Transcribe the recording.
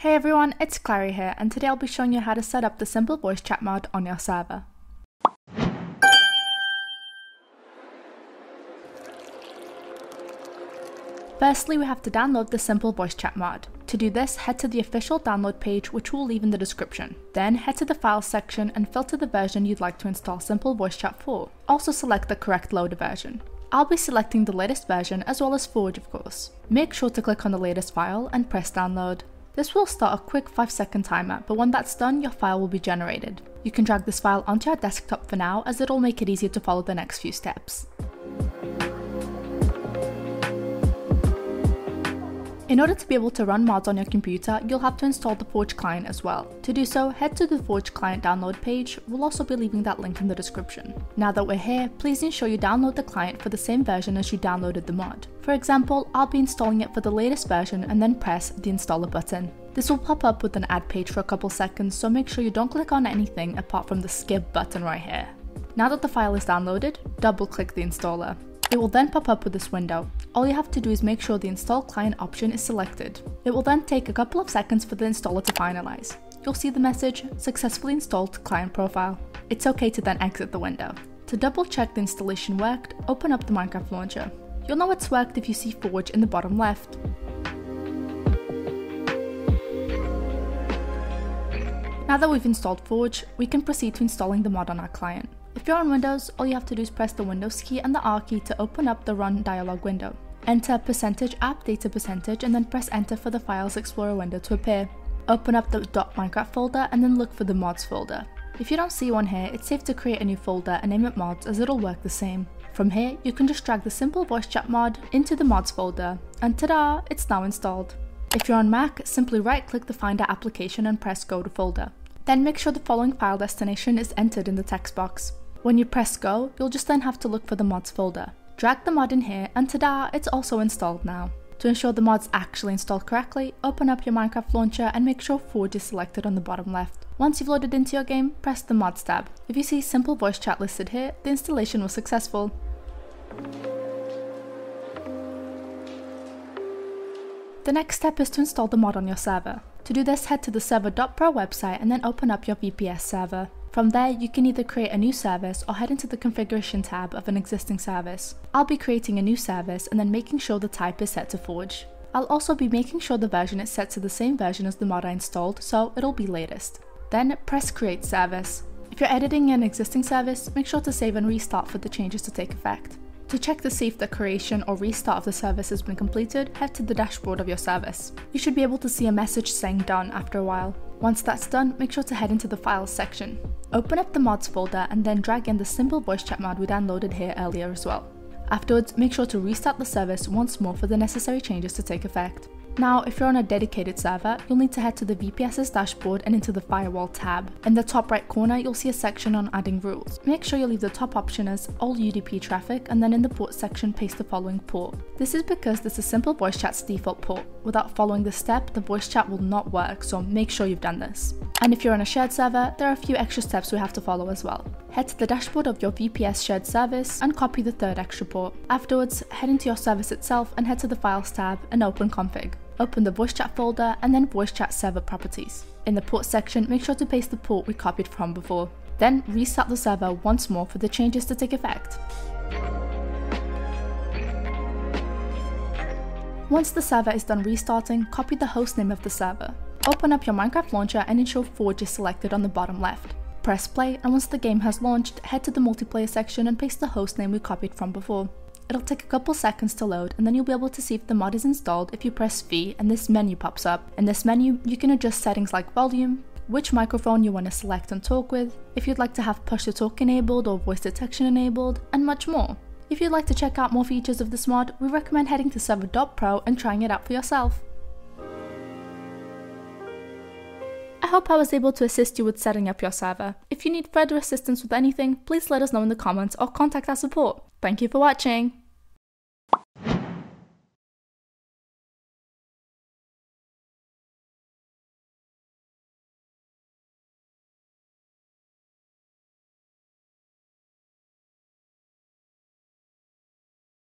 Hey everyone, it's Clary here, and today I'll be showing you how to set up the simple voice chat mod on your server. Firstly, we have to download the simple voice chat mod. To do this, head to the official download page, which we'll leave in the description. Then head to the files section and filter the version you'd like to install simple voice chat for. Also select the correct loader version. I'll be selecting the latest version as well as Forge of course. Make sure to click on the latest file and press download. This will start a quick 5 second timer, but when that's done, your file will be generated. You can drag this file onto your desktop for now as it'll make it easier to follow the next few steps. In order to be able to run mods on your computer, you'll have to install the Forge client as well. To do so, head to the Forge client download page, we'll also be leaving that link in the description. Now that we're here, please ensure you download the client for the same version as you downloaded the mod. For example, I'll be installing it for the latest version and then press the installer button. This will pop up with an ad page for a couple seconds, so make sure you don't click on anything apart from the skip button right here. Now that the file is downloaded, double click the installer. It will then pop up with this window. All you have to do is make sure the install client option is selected. It will then take a couple of seconds for the installer to finalize. You'll see the message, successfully installed client profile. It's okay to then exit the window. To double check the installation worked, open up the Minecraft launcher. You'll know it's worked if you see Forge in the bottom left. Now that we've installed Forge, we can proceed to installing the mod on our client. If you're on Windows, all you have to do is press the Windows key and the R key to open up the Run dialog window. Enter percentage app data percentage and then press enter for the Files Explorer window to appear. Open up the .minecraft folder and then look for the mods folder. If you don't see one here, it's safe to create a new folder and name it mods as it'll work the same. From here, you can just drag the simple voice chat mod into the mods folder, and ta-da, it's now installed. If you're on Mac, simply right click the Finder application and press go to folder. Then make sure the following file destination is entered in the text box. When you press go, you'll just then have to look for the mods folder. Drag the mod in here and ta-da, it's also installed now. To ensure the mod's actually installed correctly, open up your Minecraft launcher and make sure Forge is selected on the bottom left. Once you've loaded into your game, press the mods tab. If you see simple voice chat listed here, the installation was successful. The next step is to install the mod on your server. To do this, head to the server.pro website and then open up your VPS server. From there, you can either create a new service or head into the configuration tab of an existing service. I'll be creating a new service and then making sure the type is set to Forge. I'll also be making sure the version is set to the same version as the mod I installed, so it'll be latest. Then press create service. If you're editing an existing service, make sure to save and restart for the changes to take effect. To check to see if the creation or restart of the service has been completed, head to the dashboard of your service. You should be able to see a message saying done after a while. Once that's done, make sure to head into the files section. Open up the mods folder and then drag in the simple voice chat mod we downloaded here earlier as well. Afterwards, make sure to restart the service once more for the necessary changes to take effect. Now, if you're on a dedicated server, you'll need to head to the VPS's dashboard and into the Firewall tab. In the top right corner, you'll see a section on adding rules. Make sure you leave the top option as all UDP traffic and then in the port section paste the following port. This is because this is simple voice chat's default port. Without following this step, the voice chat will not work, so make sure you've done this. And if you're on a shared server, there are a few extra steps we have to follow as well. Head to the dashboard of your VPS shared service and copy the third extra port. Afterwards, head into your service itself and head to the Files tab and open Config. Open the voice chat folder and then voice chat server properties. In the port section, make sure to paste the port we copied from before. Then restart the server once more for the changes to take effect. Once the server is done restarting, copy the hostname of the server. Open up your Minecraft launcher and ensure Forge is selected on the bottom left. Press play and once the game has launched, head to the multiplayer section and paste the hostname we copied from before. It'll take a couple seconds to load and then you'll be able to see if the mod is installed if you press V and this menu pops up. In this menu, you can adjust settings like volume, which microphone you want to select and talk with, if you'd like to have push to talk enabled or voice detection enabled, and much more. If you'd like to check out more features of this mod, we recommend heading to server.pro and trying it out for yourself. I hope I was able to assist you with setting up your server. If you need further assistance with anything, please let us know in the comments or contact our support. Thank you for watching!